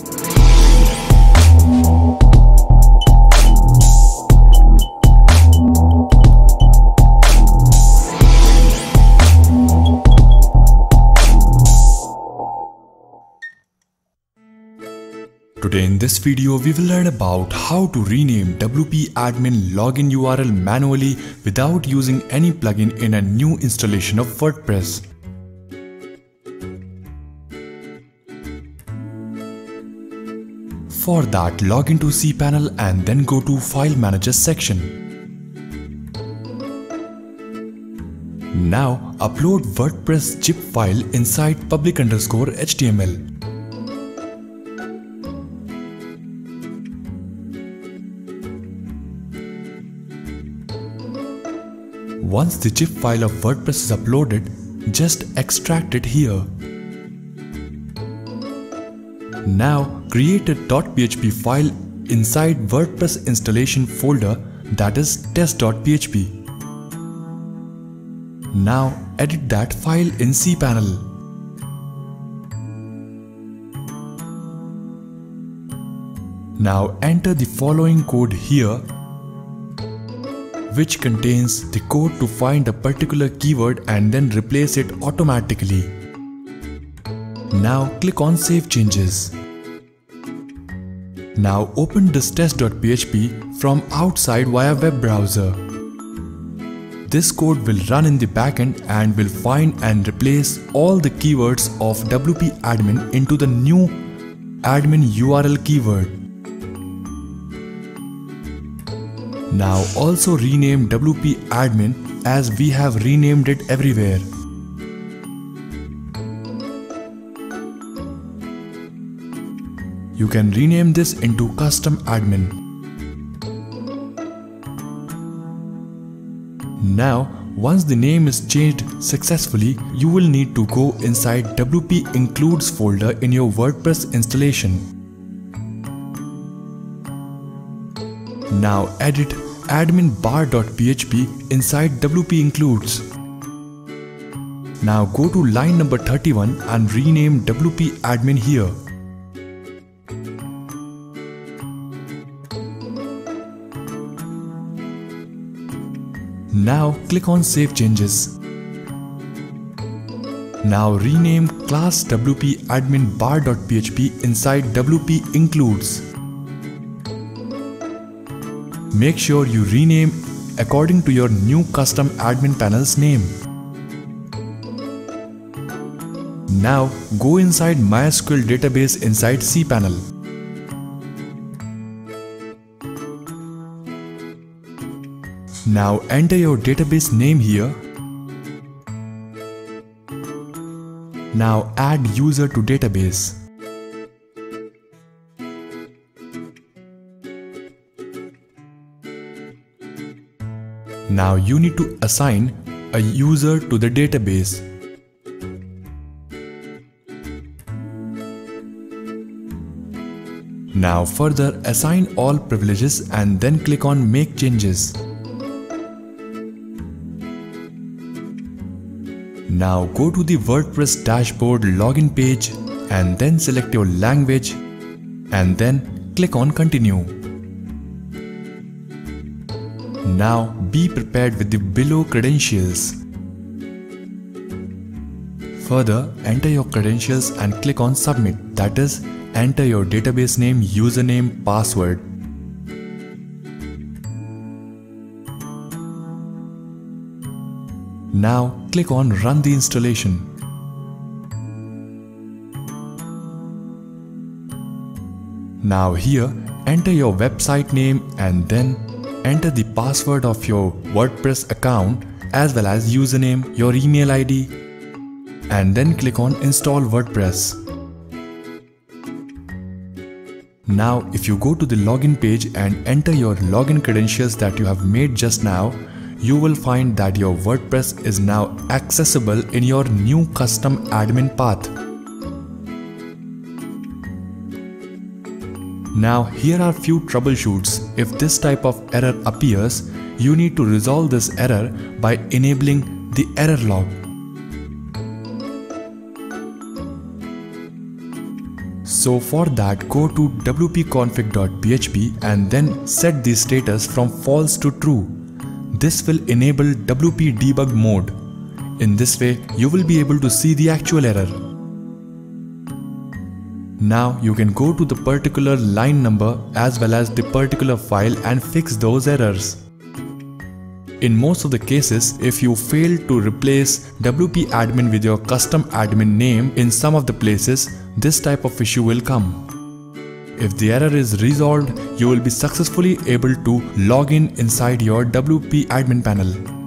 Today in this video we will learn about how to rename WP admin login URL manually without using any plugin in a new installation of WordPress. For that log into cPanel and then go to file manager section. Now upload WordPress zip file inside public underscore HTML. Once the zip file of WordPress is uploaded, just extract it here. Now create a .php file inside WordPress installation folder that is test.php. Now edit that file in cPanel. Now enter the following code here which contains the code to find a particular keyword and then replace it automatically. Now click on Save Changes. Now open this test.php from outside via web browser. This code will run in the backend and will find and replace all the keywords of WP admin into the new admin URL keyword. Now also rename WP admin as we have renamed it everywhere. You can rename this into custom admin. Now once the name is changed successfully, you will need to go inside WP includes folder in your WordPress installation. Now edit admin_bar.php inside WP includes. Now go to line number 31 and rename WP admin here. Now click on Save Changes. Now rename class WP admin bar.php inside WP includes. Make sure you rename according to your new custom admin panel's name. Now go inside MySQL database inside cPanel. Now enter your database name here. Now add user to database. Now you need to assign a user to the database. Now further assign all privileges and then click on make changes. Now go to the WordPress dashboard login page and then select your language and then click on continue. Now be prepared with the below credentials. Further, enter your credentials and click on submit that is enter your database name, username, password. Now click on run the installation. Now here enter your website name and then enter the password of your WordPress account as well as username, your email ID and then click on install WordPress. Now if you go to the login page and enter your login credentials that you have made just now, you will find that your WordPress is now accessible in your new custom admin path. Now here are few troubleshoots. If this type of error appears, you need to resolve this error by enabling the error log. So for that go to wp-config.php and then set the status from false to true. This will enable WP debug mode. In this way you will be able to see the actual error. Now you can go to the particular line number as well as the particular file and fix those errors. In most of the cases, if you fail to replace WP admin with your custom admin name in some of the places, this type of issue will come. If the error is resolved, you will be successfully able to log in inside your WP admin panel.